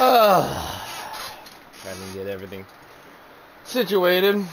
Uh, trying to get everything situated.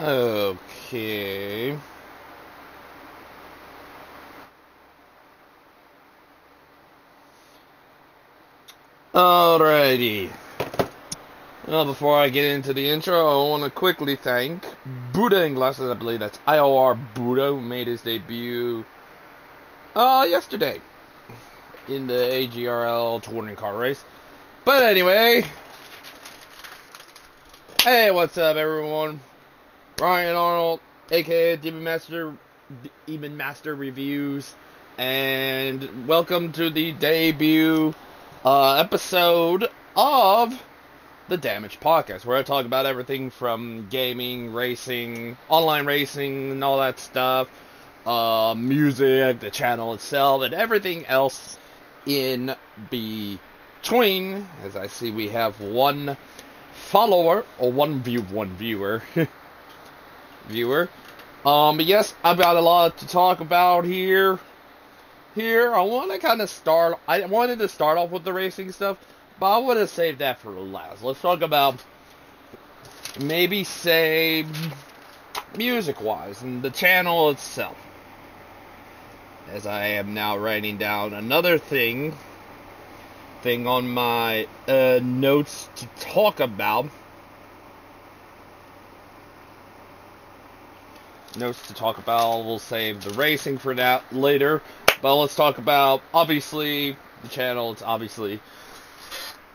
Okay. Alrighty. Well, before I get into the intro, I want to quickly thank Buddha and Glasses. I believe that's IOR Buddha, who made his debut uh, yesterday in the AGRL touring car race. But anyway, hey, what's up, everyone? Ryan Arnold, aka Demon Master, Demon Master Reviews, and welcome to the debut uh, episode of the Damaged Podcast, where I talk about everything from gaming, racing, online racing, and all that stuff, uh, music, the channel itself, and everything else in between. As I see, we have one follower or one view, one viewer. viewer. Um, but yes, I've got a lot to talk about here. Here, I want to kind of start. I wanted to start off with the racing stuff, but I want to save that for last. Let's talk about maybe say music-wise and the channel itself. As I am now writing down another thing, thing on my uh, notes to talk about. Notes to talk about. We'll save the racing for that later. But let's talk about obviously the channel. It's obviously.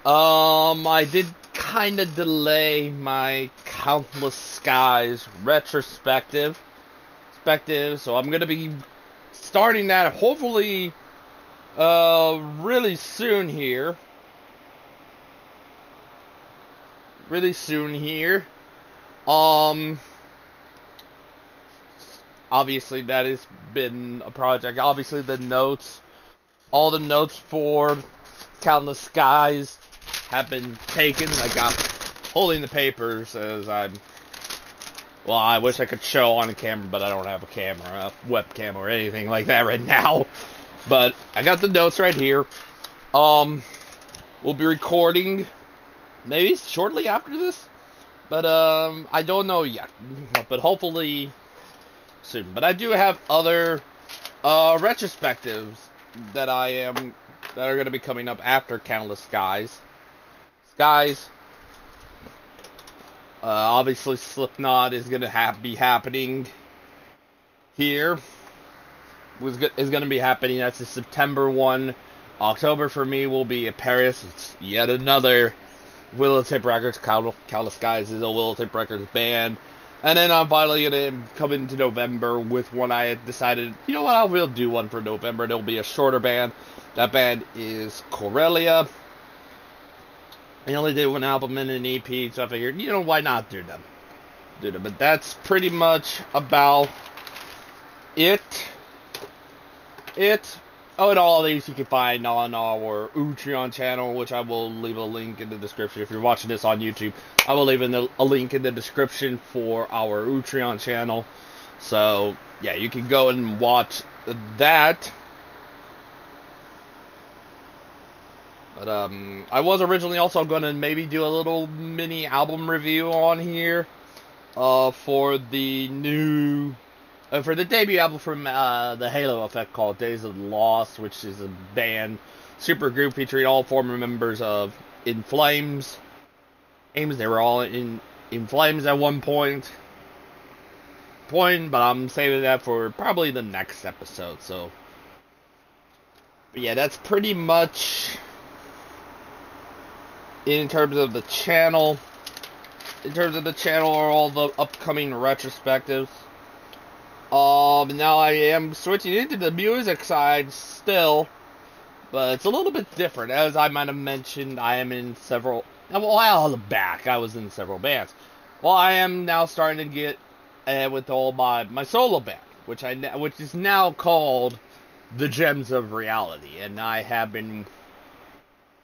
Um, I did kind of delay my Countless Skies retrospective, perspective. So I'm gonna be starting that hopefully, uh, really soon here. Really soon here. Um obviously that has been a project. Obviously the notes, all the notes for Countless Skies have been taken. I got holding the papers as I'm. Well, I wish I could show on a camera, but I don't have a camera, a webcam, or anything like that right now. But I got the notes right here. Um, we'll be recording maybe shortly after this, but um, I don't know yet. But hopefully soon. But I do have other uh, retrospectives that I am that are going to be coming up after Countless Skies. Skies. Uh, obviously, Slipknot is going to have be happening here. Was is going to be happening. That's the September one. October for me will be Paris. It's yet another Willowtip Records. Countless Skies is a Willowtip Records band. And then I'm finally gonna come into November with one I had decided, you know what, I will do one for November. It'll be a shorter band. That band is Corellia. I only did one album and an EP, so I figured, you know, why not do them? Do them. But that's pretty much about it. It Oh, and all these you can find on our Utreon channel, which I will leave a link in the description. If you're watching this on YouTube, I will leave a link in the description for our Utreon channel. So yeah, you can go and watch that. But um, I was originally also gonna maybe do a little mini album review on here, uh, for the new, uh, for the debut album from uh, the Halo Effect called Days of the Lost, which is a band super group featuring all former members of In Flames. Aims they were all in In Flames at one point. Point, but I'm saving that for probably the next episode. So, but yeah, that's pretty much in terms of the channel. In terms of the channel are all the upcoming retrospectives. Um, now I am switching into the music side still, but it's a little bit different. As I might have mentioned, I am in several. Well, while back, I was in several bands. Well, I am now starting to get uh, with all my my solo band, which I which is now called the Gems of Reality, and I have been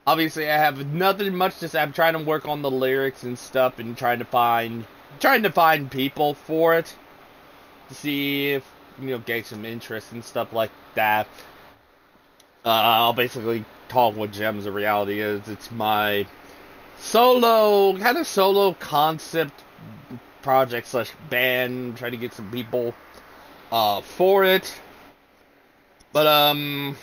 obviously I have nothing much to say. I'm trying to work on the lyrics and stuff and trying to find trying to find people for it to see if you know get some interest and stuff like that. Uh, I'll basically talk what Gems of Reality is. It's my solo kind of solo concept project slash band. Try to get some people uh, for it. But um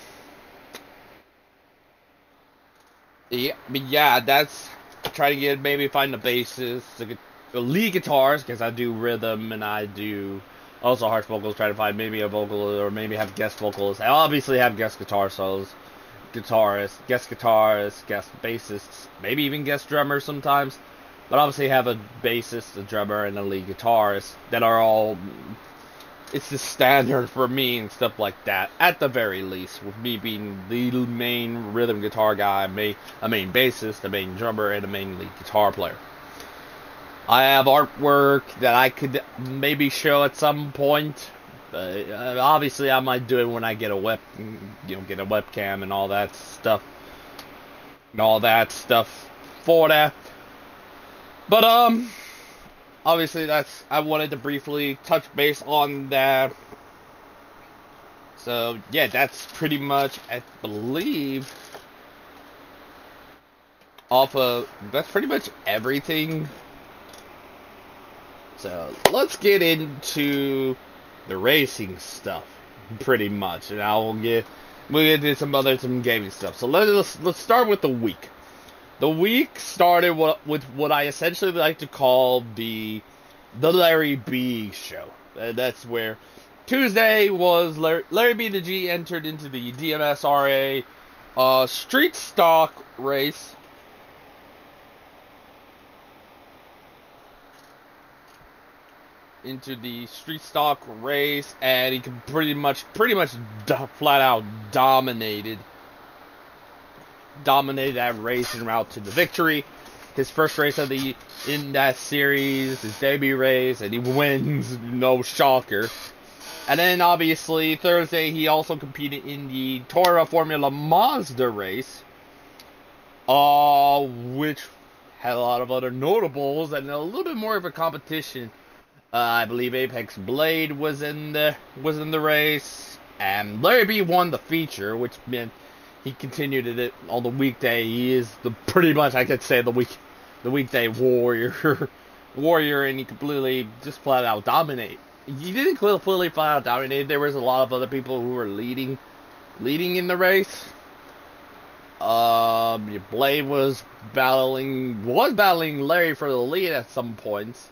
Yeah, but yeah, that's trying to get maybe find the bassist, the, the lead guitars because I do rhythm and I do also harsh vocals. Try to find maybe a vocal or maybe have guest vocals. I obviously have guest guitar solos, guitarists, guest guitarists, guest bassists, maybe even guest drummers sometimes. But obviously have a bassist, a drummer, and a lead guitarist that are all it's the standard for me and stuff like that. At the very least, with me being the main rhythm guitar guy, a main bassist, a main drummer, and a main lead guitar player. I have artwork that I could maybe show at some point. Uh, obviously, I might do it when I get a web, you know, get a webcam and all that stuff, and all that stuff for that. But um, obviously that's I wanted to briefly touch base on that. So yeah, that's pretty much I believe off of that's pretty much everything. So let's get into the racing stuff, pretty much, and I will get we'll get into some other some gaming stuff. So let's let's start with the week. The week started with what I essentially like to call the the Larry B show. Uh, that's where Tuesday was Larry, Larry B the G entered into the DMSRA uh, street stock race. Into the street stock race, and he can pretty much, pretty much, flat out dominated dominated that race and route to the victory. His first race of the in that series, his debut race, and he wins. No shocker. And then obviously Thursday he also competed in the Toro Formula Mazda race, uh, which had a lot of other notables and a little bit more of a competition. Uh, I believe Apex Blade was in the was in the race, and Larry B won the feature, which meant he continued it on the weekday. He is the pretty much I could say the week the weekday warrior warrior and he completely just flat out dominate. He didn't completely flat out dominate. There was a lot of other people who were leading leading in the race. Um Blade was battling was battling Larry for the lead at some points.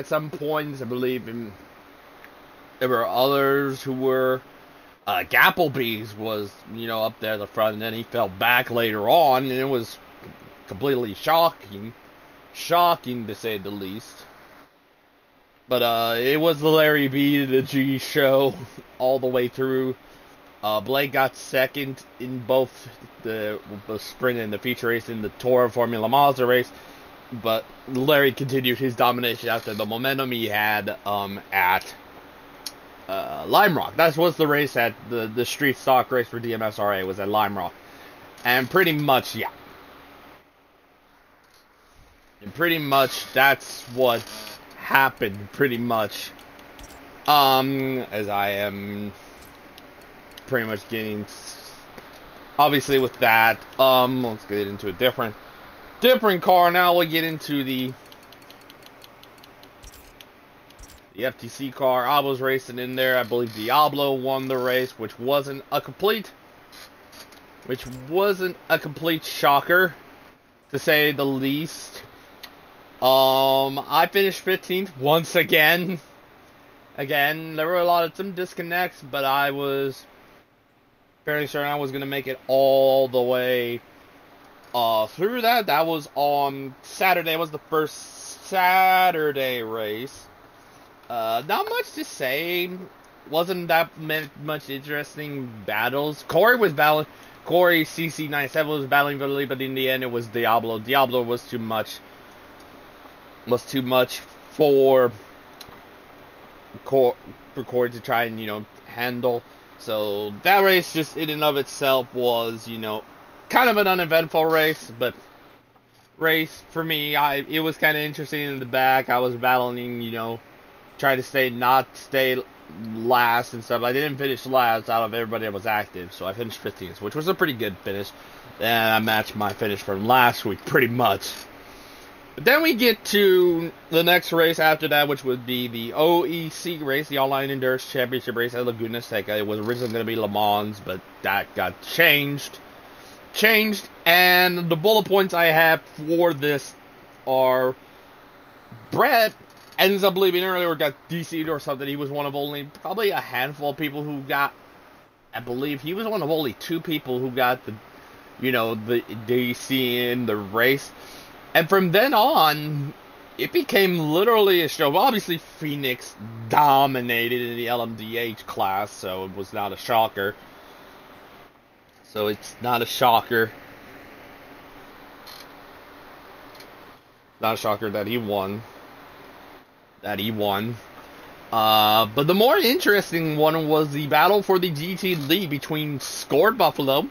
At some points I believe in, there were others who were uh, Gapplebees was, you know, up there at the front, and then he fell back later on, and it was completely shocking. Shocking, to say the least. But, uh, it was the Larry B. the G show all the way through. Uh, Blake got second in both the, the sprint and the feature race in the Toro Formula Mazda race. But Larry continued his domination after the momentum he had um, at uh, Lime Rock. That was the race at the the street stock race for DMSRA was at Lime Rock, and pretty much yeah. And pretty much that's what happened. Pretty much Um, as I am pretty much getting, obviously with that, um, let's get into a different, different car. Now we'll get into the, the FTC car. I was racing in there. I believe Diablo won the race, which wasn't a complete, which wasn't a complete shocker, to say the least. Um, I finished 15th once again. Again, there were a lot of some disconnects, but I was fairly certain I was gonna make it all the way uh, through that. That was on Saturday. Was the first Saturday race. Uh, not much to say. Wasn't that much interesting battles. Corey was battling. Corey CC97 was battling Valley, but in the end it was Diablo. Diablo was too much was too much for for Corey to try and you know handle. So that race just in and of itself was you know kind of an uneventful race, but race for me. I it was kind of interesting in the back. I was battling you know trying to stay not stay last and stuff. I didn't finish last out of everybody that was active, so I finished 15th, which was a pretty good finish. And I matched my finish from last week pretty much. But then we get to the next race after that, which would be the OEC race, the Online Endurance Championship race at Laguna Seca. It was originally going to be Le Mans, but that got changed. Changed, and the bullet points I have for this are Brett ends up leaving early or got DC'd or something. He was one of only probably a handful of people who got. I believe he was one of only two people who got the, you know, the DC in the race. And from then on, it became literally a show. Obviously, Phoenix dominated in the LMDH class, so it was not a shocker. So it's not a shocker. Not a shocker that he won. That he won. Uh, but the more interesting one was the battle for the GT lead between Scored Buffalo,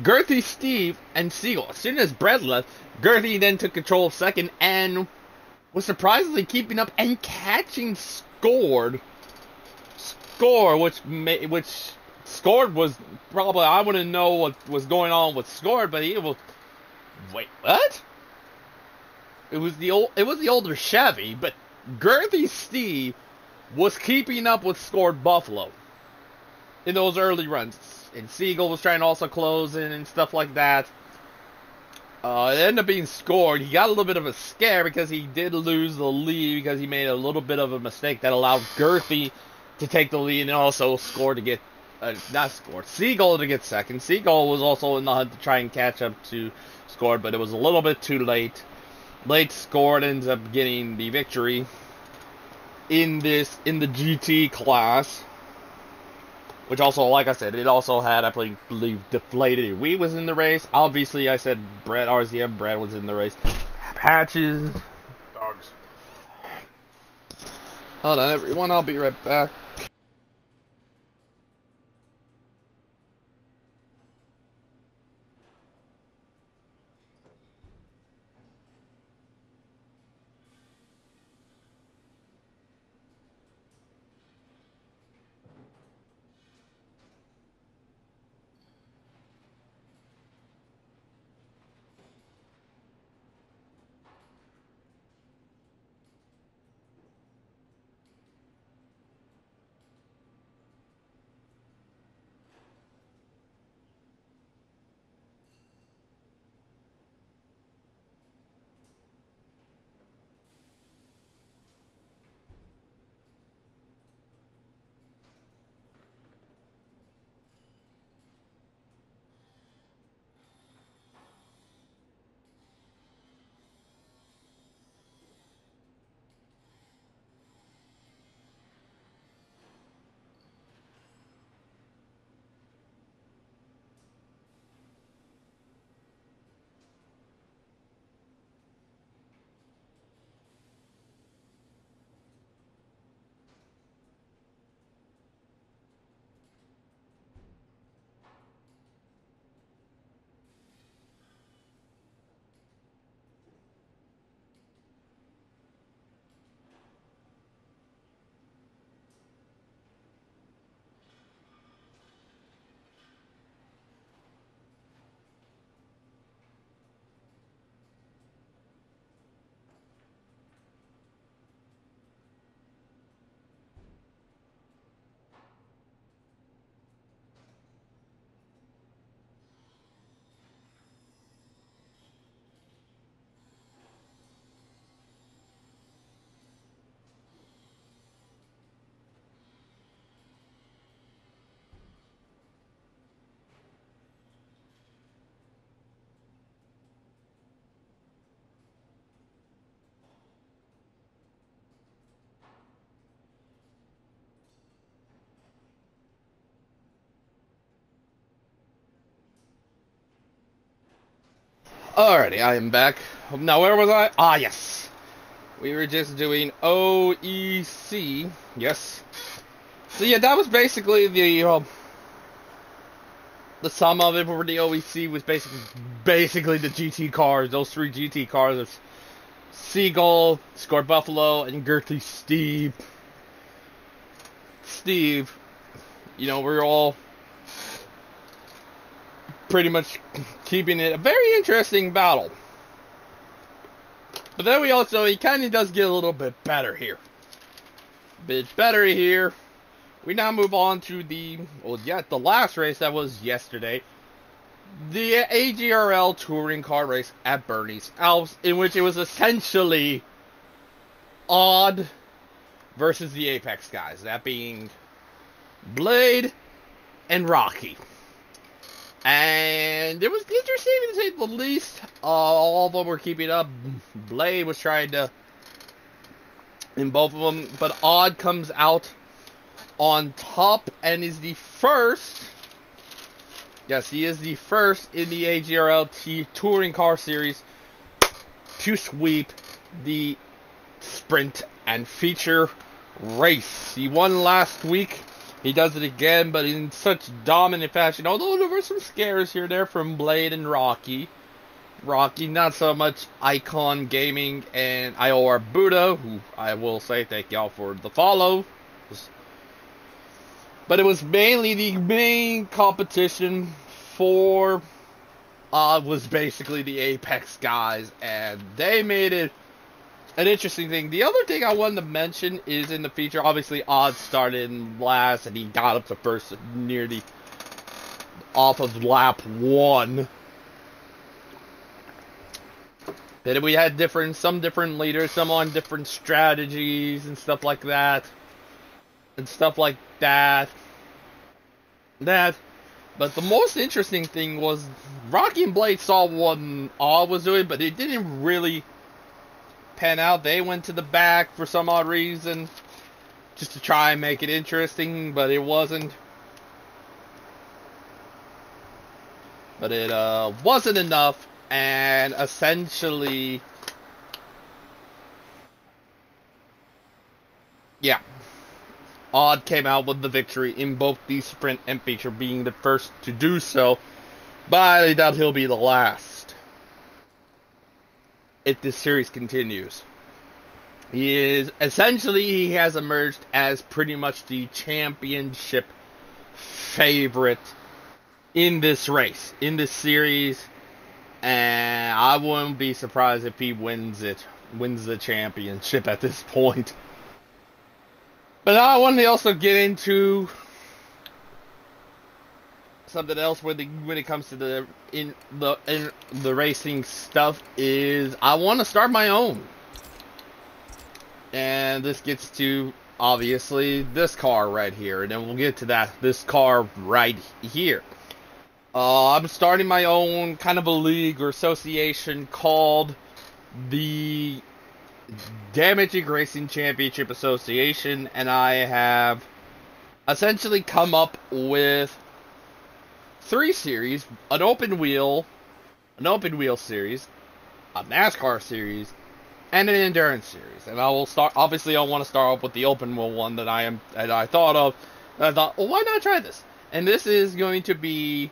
Girthy Steve, and Siegel. As soon as Brett left, Girthy then took control of second and was surprisingly keeping up and catching scored. Score, which may, which scored was probably I wouldn't know what was going on with scored, but he was wait what? It was the old it was the older Chevy, but Girthy Steve was keeping up with scored Buffalo in those early runs. And Siegel was trying to also close in and stuff like that. Uh, it ended up being scored. He got a little bit of a scare because he did lose the lead because he made a little bit of a mistake that allowed Girthy to take the lead and also score to get, uh, not scored, Siegel to get second. Siegel was also in the hunt to try and catch up to scored, but it was a little bit too late. Late scored ends up getting the victory in this, in the GT class. Which also, like I said, it also had, I believe, deflated. We was in the race. Obviously, I said Brett RZM. Brad was in the race. Patches. Dogs. Hold on, everyone. I'll be right back. Alrighty, I am back. Now, where was I? Ah, yes. We were just doing OEC. Yes. So, yeah, that was basically the, uh, the sum of it for the OEC was basically, basically the GT cars. Those three GT cars of Seagull, Score Buffalo, and Girthy Steve. Steve, you know, we're all pretty much keeping it a very interesting battle. But then we also, he kind of does get a little bit better here. Bit better here. We now move on to the, well, yeah, the last race that was yesterday. The AGRL touring car race at Bernese Alps, in which it was essentially odd versus the Apex guys. That being Blade and Rocky. And it was interesting to say the least. Uh, all of them were keeping up. Blade was trying to in both of them, but Odd comes out on top and is the first. Yes, he is the first in the AGRL Touring Car Series to sweep the sprint and feature race. He won last week he does it again, but in such dominant fashion. Although there were some scares here there from Blade and Rocky. Rocky, not so much Icon Gaming and IOR Buddha, who I will say thank y'all for the follow. But it was mainly the main competition for uh, was basically the Apex guys, and they made it an interesting thing. The other thing I wanted to mention is in the feature, obviously Odd started in last and he got up to first near the off of lap one. Then we had different some different leaders, some on different strategies and stuff like that. And stuff like that. That but the most interesting thing was Rocky and Blade saw what Odd was doing, but it didn't really pan out. They went to the back for some odd reason, just to try and make it interesting, but it wasn't. But it uh, wasn't enough, and essentially, yeah, Odd came out with the victory in both the sprint and feature, being the first to do so. But I doubt he'll be the last if this series continues. He is essentially he has emerged as pretty much the championship favorite in this race, in this series, and I wouldn't be surprised if he wins it, wins the championship at this point. But I want to also get into something else when the when it comes to the in the in the racing stuff is I want to start my own. And this gets to obviously this car right here, and then we'll get to that this car right here. Uh, I'm starting my own kind of a league or association called the Damaging Racing Championship Association, and I have essentially come up with three series, an open wheel, an open wheel series, a NASCAR series, and an endurance series. And I will start. Obviously, I want to start off with the open wheel one that I am that I thought of. I thought, well, why not try this? And this is going to be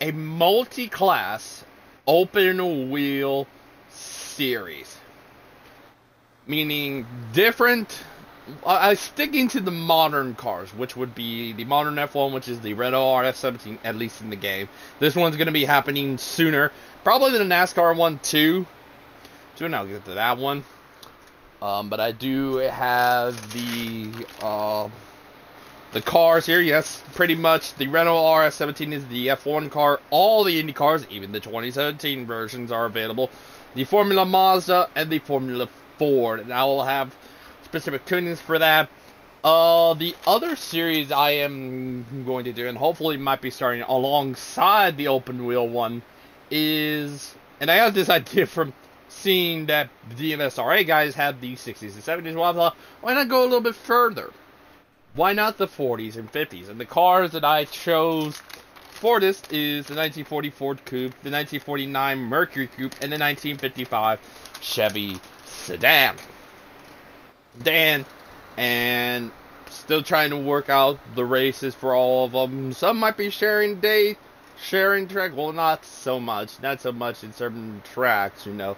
a multi-class open wheel series, meaning different I, sticking to the modern cars, which would be the modern F1, which is the Renault RS17, at least in the game. This one's going to be happening sooner, probably than the NASCAR one too. So I'll get to that one. Um, but I do have the uh, the cars here. Yes, pretty much the Renault RS17 is the F1 car. All the Indy cars, even the 2017 versions, are available. The Formula Mazda and the Formula Ford, and I will have specific tunings for that. Uh, the other series I am going to do, and hopefully might be starting alongside the open wheel one, is, and I have this idea from seeing that the DMSRA guys have the 60s and 70s, blah, blah, why not go a little bit further? Why not the 40s and 50s? And the cars that I chose for this is the 1940 Ford Coupe, the 1949 Mercury Coupe, and the 1955 Chevy Sedan. Dan, and still trying to work out the races for all of them. Some might be sharing day, sharing track. Well, not so much. Not so much in certain tracks, you know.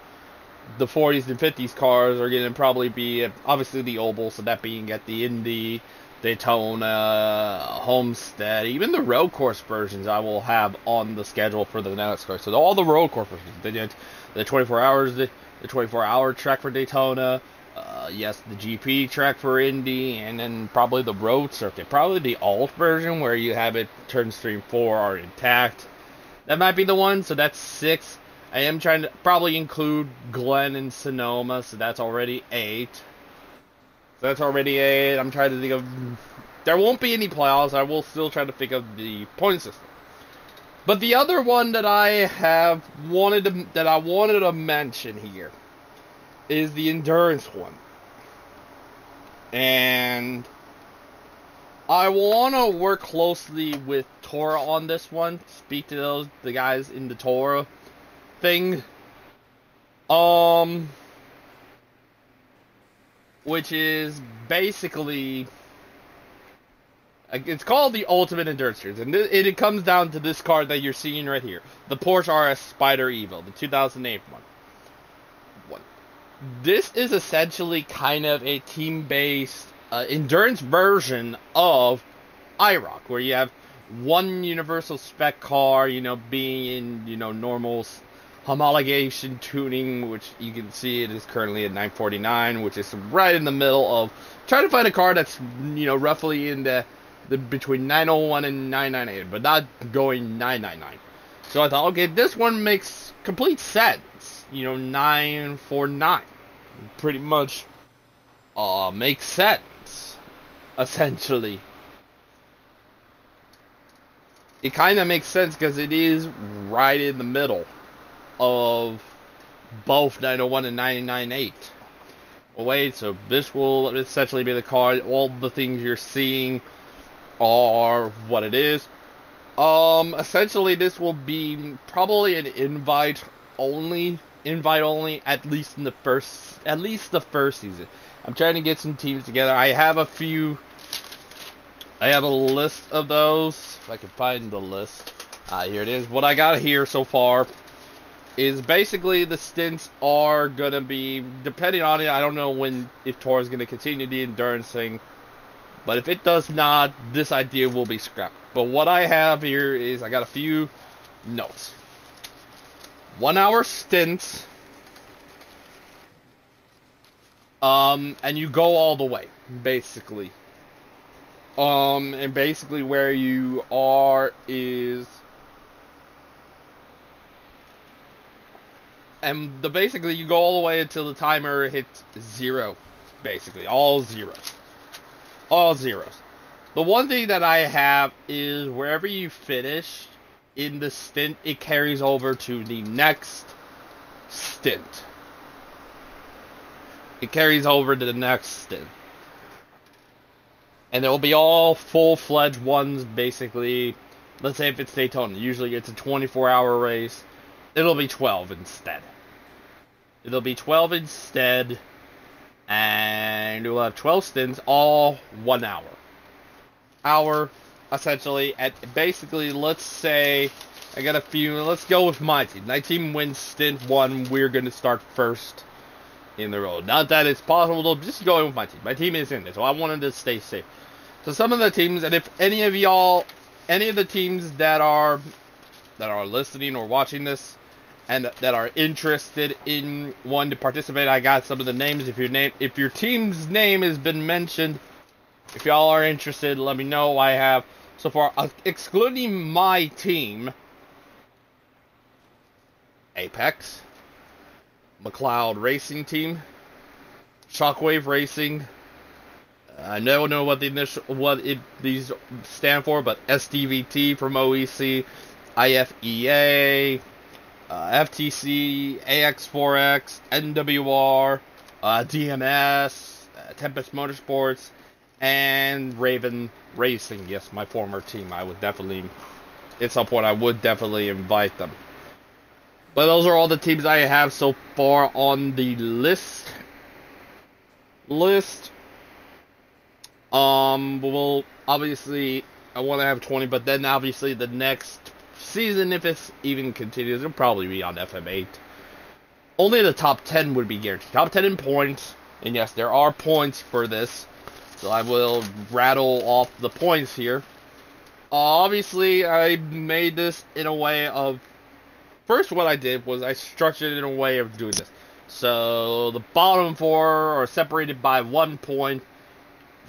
The 40s and 50s cars are going to probably be, obviously, the Oval, so that being at the Indy, Daytona, Homestead, even the road course versions I will have on the schedule for the NASCAR. So all the road course versions, the, the 24 hours, the, the 24 hour track for Daytona, uh, yes, the GP track for Indy, and then probably the road circuit. Probably the alt version where you have it turns three and four are intact. That might be the one. So that's six. I am trying to probably include Glen and Sonoma, so that's already eight. So that's already eight. I'm trying to think of. There won't be any playoffs. I will still try to think of the point system. But the other one that I have wanted to that I wanted to mention here is the endurance one. And I want to work closely with Torah on this one. Speak to those the guys in the Torah thing. Um which is basically it's called the Ultimate Endurance Series, and it, it comes down to this card that you're seeing right here, the Porsche RS Spyder Evo, the 2008 one this is essentially kind of a team-based uh, endurance version of IROC, where you have one universal spec car, you know, being in, you know, normal homologation tuning, which you can see it is currently at 949, which is right in the middle of trying to find a car that's, you know, roughly in the, the between 901 and 998, but not going 999. So I thought, okay, this one makes complete sense you know, 949. Pretty much uh, makes sense, essentially. It kind of makes sense because it is right in the middle of both 901 and 998. Well, wait, so this will essentially be the card. All the things you're seeing are what it is. Um, essentially, this will be probably an invite only invite only at least in the first at least the first season. I'm trying to get some teams together. I have a few I have a list of those. If I can find the list. Ah, here it is. What I got here so far is basically the stints are gonna be depending on it. I don't know when if Tor is gonna continue the endurance thing, but if it does not, this idea will be scrapped. But what I have here is I got a few notes one hour stints. Um, and you go all the way, basically. Um, and basically where you are is and the basically you go all the way until the timer hits zero basically all zeros all zeros the one thing that i have is wherever you finish in the stint, it carries over to the next stint. It carries over to the next stint. And it will be all full fledged ones, basically. Let's say if it's Daytona, usually it's a 24 hour race. It'll be 12 instead. It'll be 12 instead. And we'll have 12 stints, all one hour. Hour, essentially at basically let's say I got a few let's go with my team. My team wins stint one, we're gonna start first in the road. Not that it's possible, though, just going with my team. My team is in it, so I wanted to stay safe. So some of the teams and if any of y'all any of the teams that are that are listening or watching this and that are interested in one to participate, I got some of the names. If your name if your team's name has been mentioned, if y'all are interested, let me know. I have so far, uh, excluding my team, Apex, McLeod Racing Team, Shockwave Racing. I don't know what the initial what it, these stand for, but SDVT from OEC, IFEA, uh, FTC, AX4X, NWR, uh, DMS, uh, Tempest Motorsports, and Raven Racing. Yes, my former team. I would definitely at some point, I would definitely invite them. But those are all the teams I have so far on the list. List. Um, well, obviously, I want to have 20, but then obviously the next season, if it's even continues, it'll probably be on FM8. Only the top 10 would be guaranteed. Top 10 in points, and yes, there are points for this. So I will rattle off the points here. Uh, obviously, I made this in a way of. First, what I did was I structured it in a way of doing this. So the bottom four are separated by one point,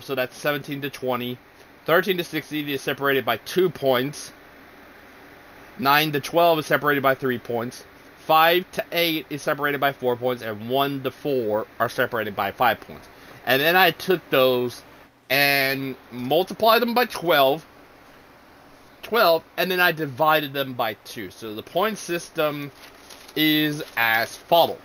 so that's 17 to 20. 13 to 16 is separated by two points. 9 to 12 is separated by three points. 5 to 8 is separated by 4 points, and 1 to 4 are separated by 5 points. And then I took those and multiplied them by 12. 12, and then I divided them by 2. So the point system is as follows.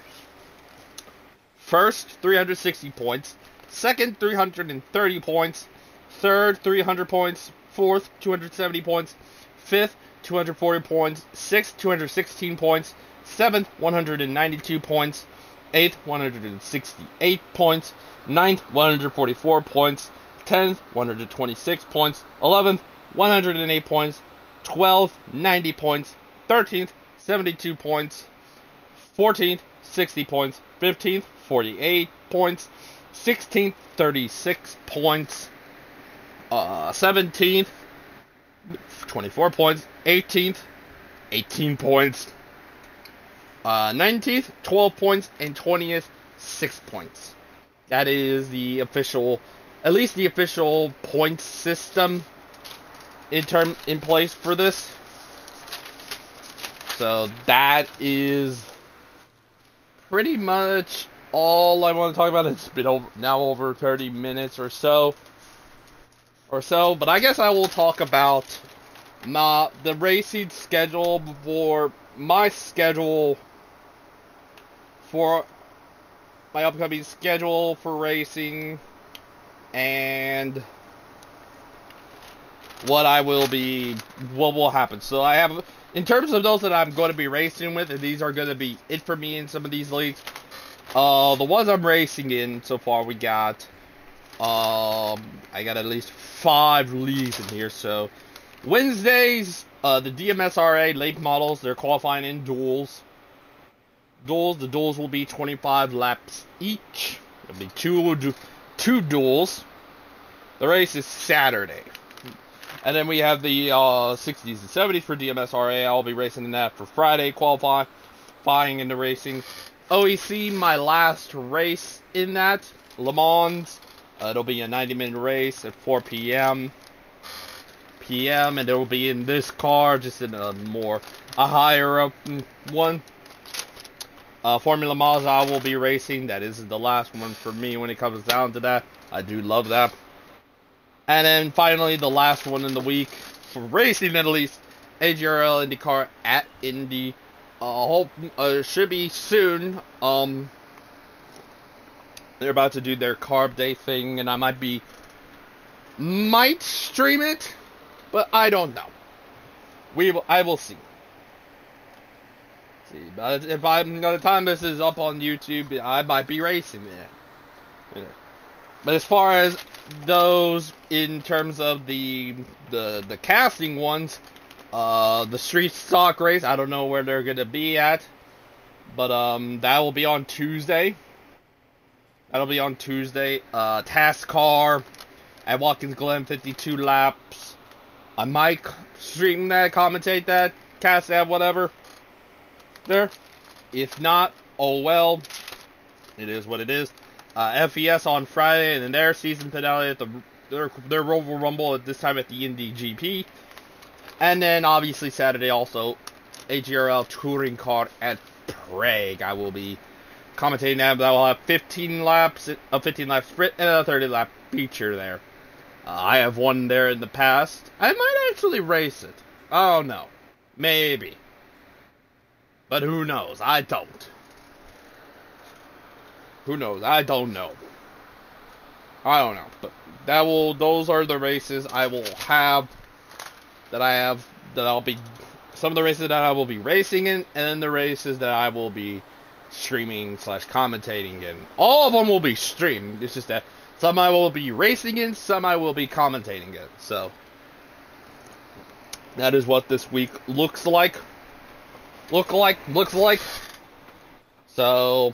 First, 360 points. Second, 330 points. Third, 300 points. Fourth, 270 points. Fifth, 240 points. Sixth, 216 points. Seventh, 192 points. Eighth, 168 points. Ninth, 144 points. Tenth, 126 points. Eleventh, 108 points. Twelfth, 90 points. Thirteenth, 72 points. Fourteenth, 60 points. Fifteenth, 48 points. 16th, 36 points. Uh, 17th, 24 points. 18th, 18 points. Uh, 19th, 12 points. And 20th, 6 points. That is the official, at least the official point system in term in place for this. So that is pretty much all I want to talk about. It's been over, now over 30 minutes or so. Or so, but I guess I will talk about my the racing schedule for my schedule for my upcoming schedule for racing and what I will be what will happen. So I have in terms of those that I'm going to be racing with, and these are going to be it for me in some of these leagues. Uh, the ones I'm racing in so far, we got, um, I got at least five leagues in here. So Wednesdays, uh, the DMSRA late models, they're qualifying in duels. Duels, the duels will be 25 laps each. It'll be two, two duels. The race is Saturday. And then we have the uh, 60s and 70s for DMSRA. I'll be racing in that for Friday, qualifying in into racing. OEC, my last race in that, Le Mans. Uh, it'll be a 90 minute race at 4 p.m. p.m. and it will be in this car, just in a more a higher up one. Uh, Formula Mazda I will be racing. That is the last one for me when it comes down to that. I do love that. And then finally, the last one in the week for racing at least, AGRL IndyCar at Indy uh, hope uh, should be soon. Um, they're about to do their carb day thing, and I might be might stream it, but I don't know. We will, I will see. See, but if I'm by the time this is up on YouTube, I might be racing it. Yeah. But as far as those in terms of the the the casting ones, uh, the street stock race, I don't know where they're gonna be at, but um, that will be on Tuesday. That'll be on Tuesday. Uh, task car at Watkins Glen, 52 laps. I might stream that, commentate that, cast that, whatever. There. If not, oh well. It is what it is. Uh, FES on Friday, and then their season finale at the their their Roval Rumble at this time at the Indy GP. And then obviously Saturday also AGRL Touring Car at Prague. I will be commentating that. That will have 15 laps, a 15 lap sprint, and a 30 lap feature there. Uh, I have won there in the past. I might actually race it. Oh no, maybe. But who knows? I don't. Who knows? I don't know. I don't know. But that will. Those are the races I will have that I have that I'll be, some of the races that I will be racing in, and the races that I will be streaming slash commentating in. All of them will be streamed. It's just that some I will be racing in, some I will be commentating in. So that is what this week looks like. Look like looks like. So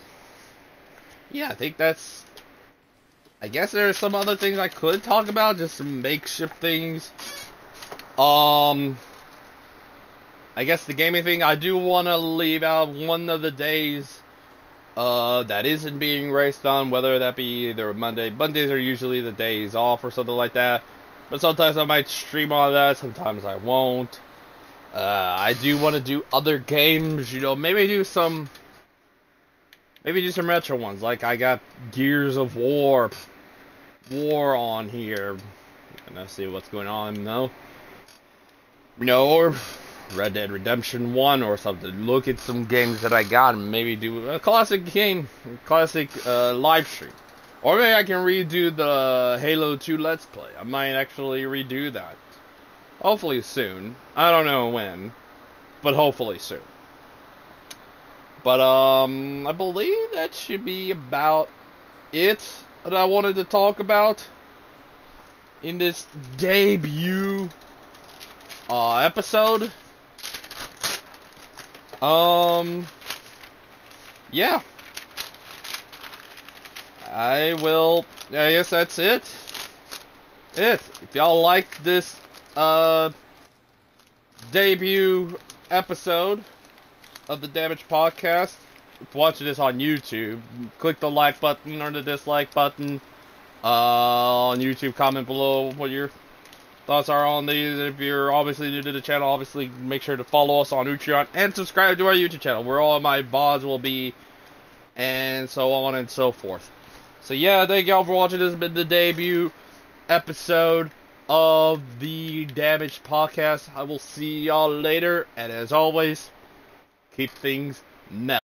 yeah, I think that's. I guess there's some other things I could talk about, just some makeshift things. Um, I guess the gaming thing, I do want to leave out one of the days uh, that isn't being raced on, whether that be either Monday. Mondays are usually the days off or something like that. But sometimes I might stream on that, sometimes I won't. Uh, I do want to do other games, you know, maybe do some, maybe do some retro ones. Like I got Gears of War, War on here. And I see what's going on, though. no? You know, or Red Dead Redemption 1 or something. Look at some games that I got and maybe do a classic game, classic uh, live stream. Or maybe I can redo the Halo 2 Let's Play. I might actually redo that. Hopefully soon. I don't know when, but hopefully soon. But um, I believe that should be about it that I wanted to talk about in this debut uh, episode. Um, yeah. I will, I guess that's it. It. If y'all like this, uh, debut episode of the Damaged Podcast, watching this on YouTube, click the like button or the dislike button, uh, on YouTube, comment below what your thoughts are on these. If you're obviously new to the channel, obviously make sure to follow us on Patreon and subscribe to our YouTube channel, where all my VODs will be, and so on and so forth. So yeah, thank y'all for watching. This has been the debut episode of the Damaged Podcast. I will see y'all later, and as always, keep things metal.